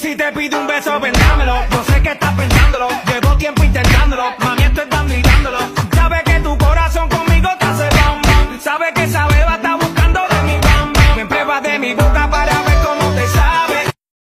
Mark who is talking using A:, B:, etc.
A: Si te pido un beso, vendámelo. Yo sé que estás pensándolo. Llevo tiempo intentándolo. Mami,